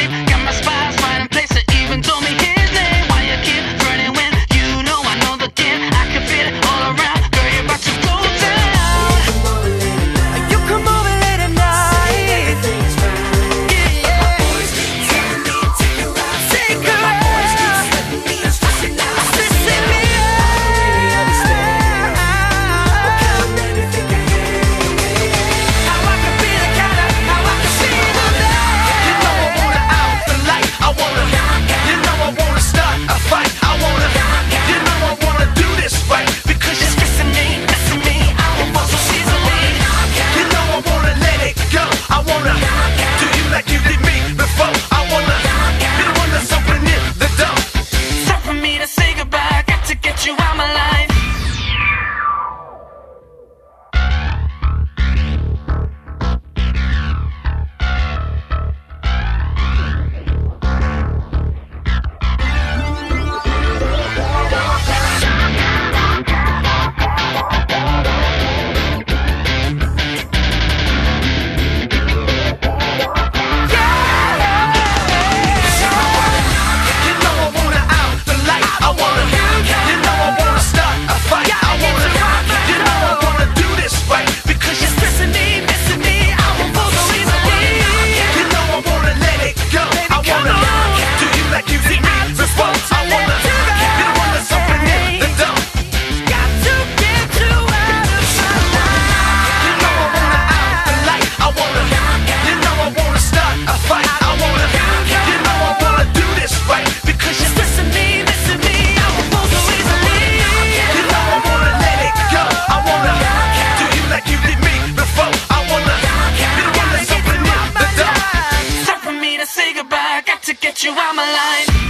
sleep, got my spot. you on my line.